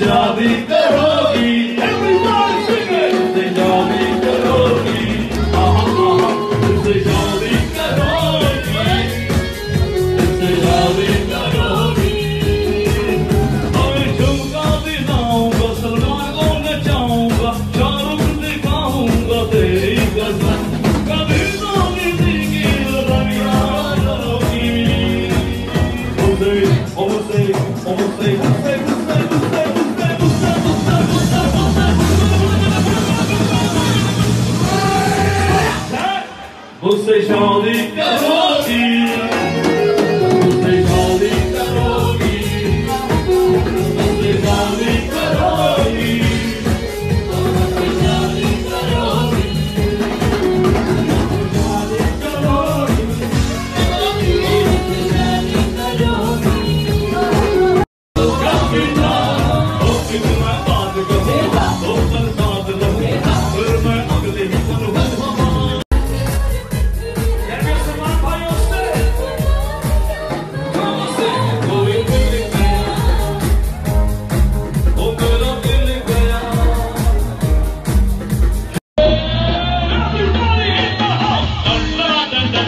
Javi Perón. pour ces gens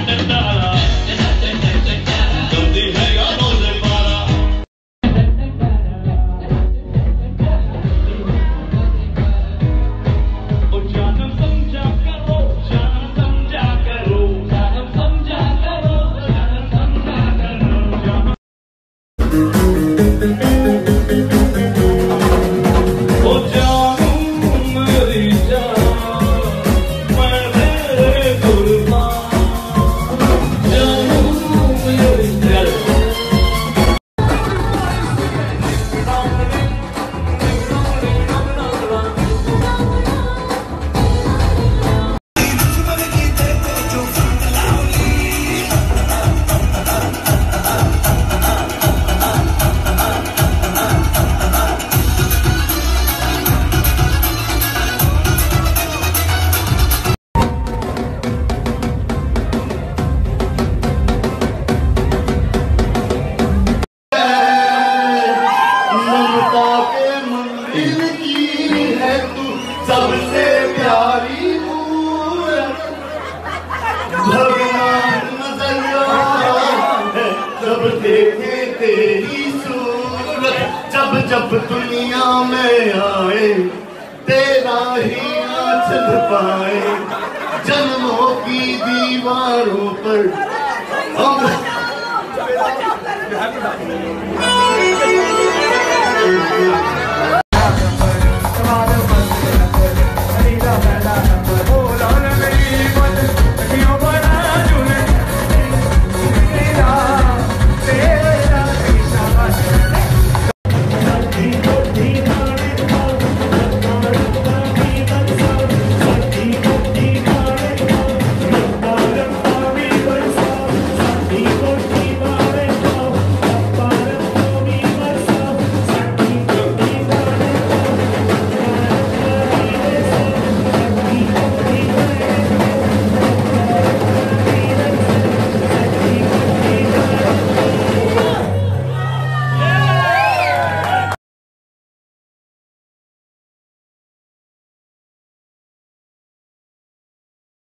and तेरी सूरत जब जब दुनिया में आए तेरा ही आचल पाए जन्मों की दीवारों पर हम।